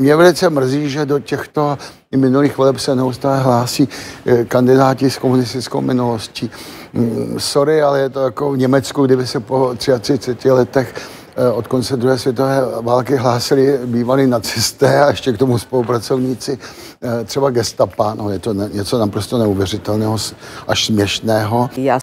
Mě velice mrzí, že do těchto minulých voleb se neustále hlásí eh, kandidáti s komunistickou minulostí. Mm, sorry, ale je to jako v Německu, kdyby se po 33 letech eh, od konce druhé světové války hlásili bývalí nacisté a ještě k tomu spolupracovníci eh, třeba gestapa. No, je to něco naprosto neuvěřitelného až směšného. Já